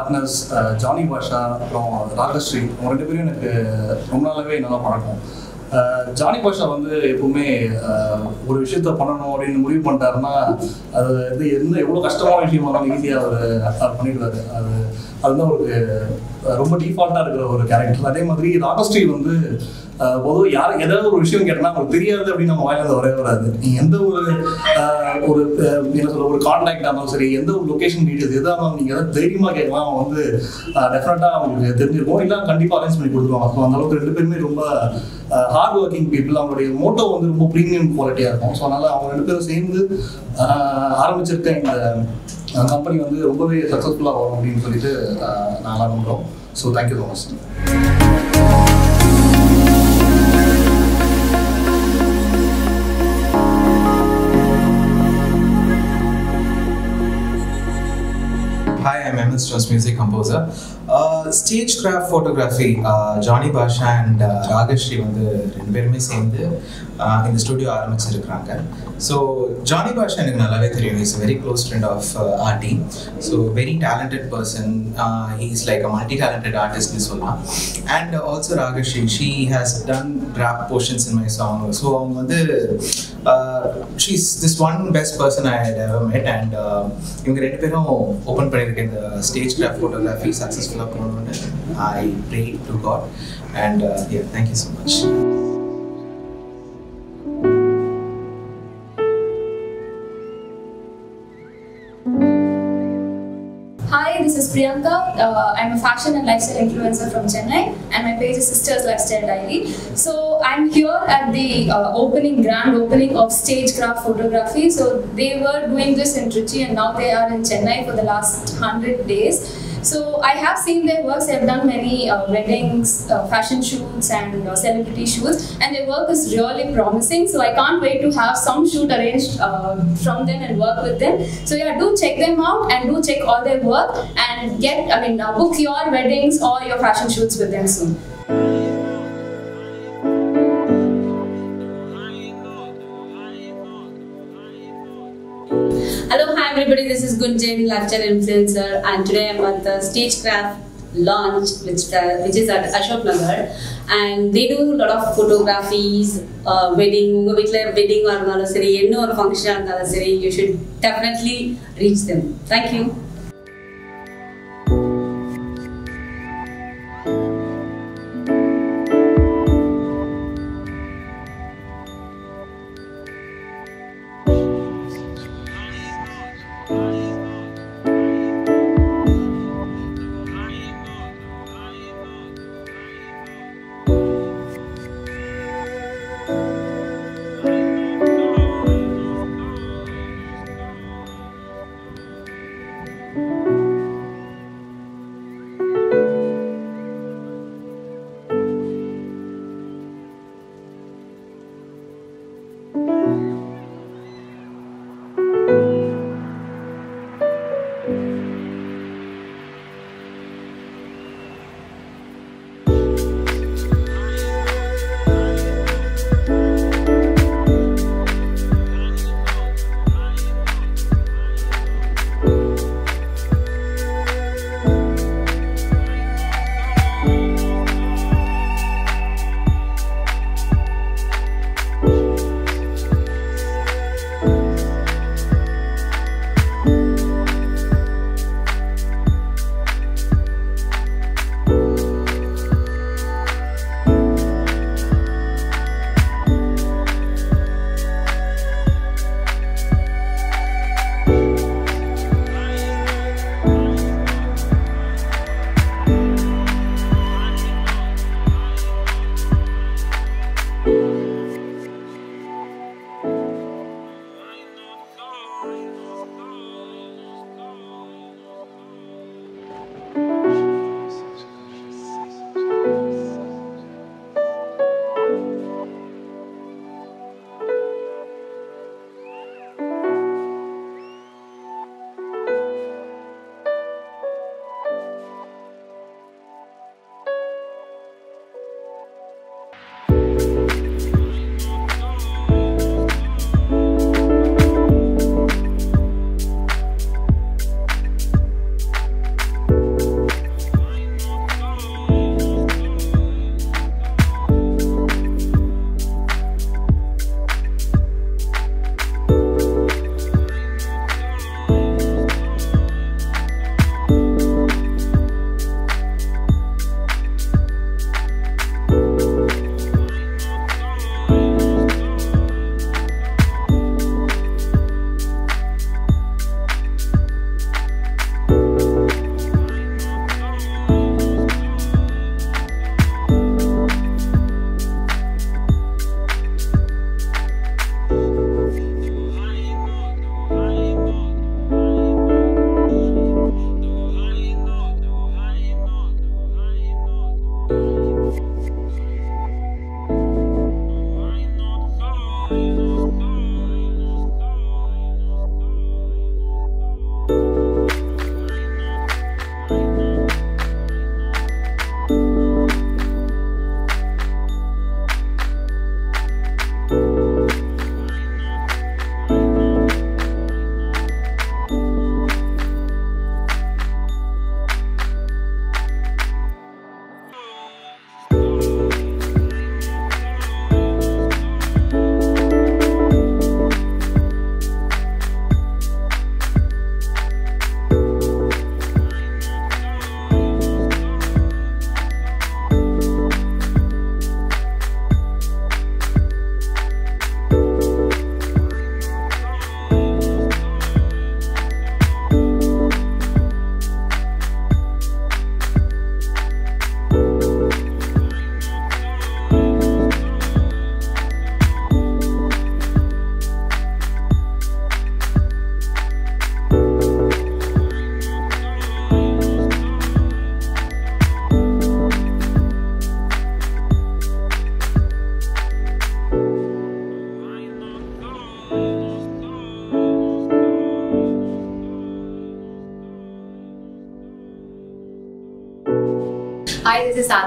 Partners Johnny பாஷா அப்புறம் ராகஸ்ரீ அவங்க ரெண்டு பேரும் எனக்கு ரொம்ப நாளாகவே நல்லா பழக்கம். ஜானி பாஷா வந்து எப்பவுமே ஒரு விஷயத்த பண்ணணும் அப்படின்னு முடிவு பண்ணிட்டாருன்னா அது வந்து என்ன எவ்வளோ கஷ்டமான விஷயமா இருந்தாலும் ஈஸியாக அவர் அவர் பண்ணிடுவாரு. அது அதுதான் அவருக்கு ரொம்ப டிஃபால்ட்டாக இருக்கிற ஒரு கேரக்டர் அதே மாதிரி ராகஸ்ரீ வந்து அஹ், பொதுவாக யார் ஏதாவது ஒரு விஷயம் கேட்டனா அவங்களுக்கு தெரியாது அப்படின்னு நம்ம வாயில வரவே வராது. நீ எந்த ஒரு ஒரு என்ன சொல்ற ஒரு கான்டாக்ட் இருந்தாலும் சரி எந்த ஒரு லொகேஷன் டீடைல்ஸ் எதாக இருந்தாலும் நீங்கள் எதாவது தைரியமாக கேட்கலாம் அவன் வந்து டெஃபினட்டாக அவங்களுக்கு தெரிஞ்சிருக்கும். இல்லை கண்டிப்பாக அரேஞ்ச் பண்ணி கொடுத்துருவாங்க. ஸோ அந்த அளவுக்கு ரெண்டு பேருமே ரொம்ப ஹார்ட் ஒர்க்கிங் பீப்புள் அவங்களுடைய மோட்டோ வந்து ரொம்ப ப்ரீமியம் குவாலிட்டியாக இருக்கும். ஸோ அதனால் அவங்க ரெண்டு பேரும் சேர்ந்து ஆரம்பிச்சிருக்க இந்த கம்பெனி வந்து ரொம்பவே சக்ஸஸ்ஃபுல்லாக வரும் அப்படின்னு சொல்லிட்டு அஹ், நாங்களாம் நம்புகிறோம் so thank you so much Hi, I'm MS Trust music composer. Uh, stage craft photography Johnny Basha and Ragasri வந்து ரெண்டு பேருமே சேர்ந்து இந்த ஸ்டுடியோ ஆரம்பிச்சிருக்கிறாங்க. ஸோ ஜானி பாஷா எனக்கு நல்லாவே தெரியும். Is very close friend of RD so very talented person he is like a multi talented ஆர்டிஸ்ட்னு சொல்லலாம். And also Ragasri she has done rap portions in my song so அவங்க வந்து she's this one best person I had ever met and இவங்க ரெண்டு பேரும் open பண்ணியிருக்க இந்த stage graph photography சக்ஸஸ்ஃபுல்லாக போகணும்னு I pray to God and thank you so much Priyanka. Uh, I'm a fashion and lifestyle influencer from Chennai, and my page is Sisters Lifestyle Diary. So I'm here at the uh, opening, grand opening of Stagecraft Photography. So they were doing this in Trichy, and now they are in Chennai for the last hundred days. So I have seen their works. They have done many uh, weddings, uh, fashion shoots, and uh, celebrity shoots, and their work is really promising. So I can't wait to have some shoot arranged uh, from them and work with them. So yeah, do check them out and do check all their work and get. I mean, uh, book your weddings or your fashion shoots with them soon. everybody. This is Gunjan, lifestyle influencer, and today I'm at the Stagecraft launch, which uh, which is at Ashok Nagar, and they do a lot of photographies, uh, wedding. உங்க வீட்ல wedding ஆ இருந்தாலும் சரி என்ன ஒரு ஃபங்க்ஷனாக இருந்தாலும் சரி you should definitely reach them. Thank you.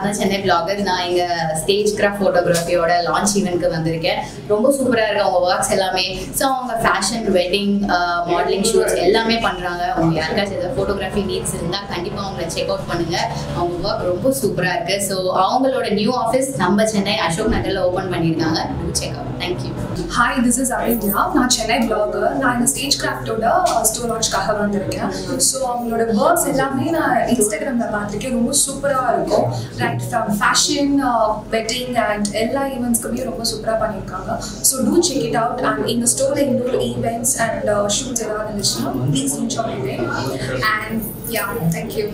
Hi Chennai blogger நான் இங்கே ஸ்டேஜ் கிராஃப்ட் ஃபோட்டோகிராஃபியோட லான்ச் ஈவெண்ட்க்கு வந்திருக்கேன். ரொம்ப சூப்பராக இருக்கு. அவங்க ஒர்க்ஸ் எல்லாமே. ஸோ அவங்க ஃபேஷன் வெட்டிங் மாடலிங் ஷூட்ஸ் எல்லாமே பண்ணுறாங்க அவங்க யாருக்காச்சும் ஏதாவது ஃபோட்டோகிராஃபி நீட்ஸ் இருந்தால் கண்டிப்பாக அவங்கள செக் அவுட் பண்ணுங்க. அவங்க ஒர்க் ரொம்ப சூப்பராக இருக்கு. ஸோ அவங்களோட நியூ ஆஃபீஸ் நம்ம சென்னை அசோக் நகரில் ஓப்பன் பண்ணியிருக்காங்க. Check out thank you hi this is Avindhiya நான் சென்னை பிளாகர் நான் இந்த ஸ்டேஜ் கிராஃப்டோட ஸ்டோர் லான்ச்காக வந்திருக்கேன். ஸோ அவங்களோட ஒர்க்ஸ் எல்லாமே நான் இன்ஸ்டாகிராமில் பார்த்துருக்கேன். ரொம்ப சூப்பராக இருக்கும். Right from fashion wedding and எல்லா ஈவெண்ட்ஸ்க்குமே ரொம்ப சூப்பராக பண்ணியிருக்காங்க. So do check it out and இந்த ஸ்டோரில் இன்னொரு ஈவெண்ட்ஸ் அண்ட் ஷூட்ஸ் ஏதாவது இருந்துச்சுன்னா please reach and yeah thank you